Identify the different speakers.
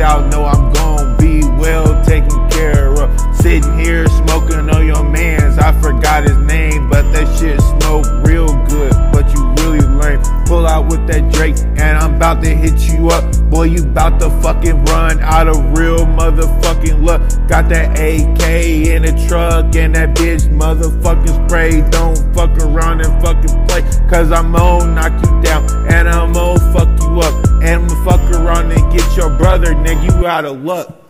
Speaker 1: y'all know I'm gon' be well taken care of. Sitting here smoking on your mans, I forgot his name, but that shit smoke real good. But you really lame. Pull out with that Drake, and I'm about to hit you up. Boy, you about to fucking run out of real motherfucking luck. Got that AK in the truck, and that bitch motherfucking spray. Don't fuck around and fucking play, cause I'm gonna knock you down, and I'm gonna brother, nigga, you out of luck.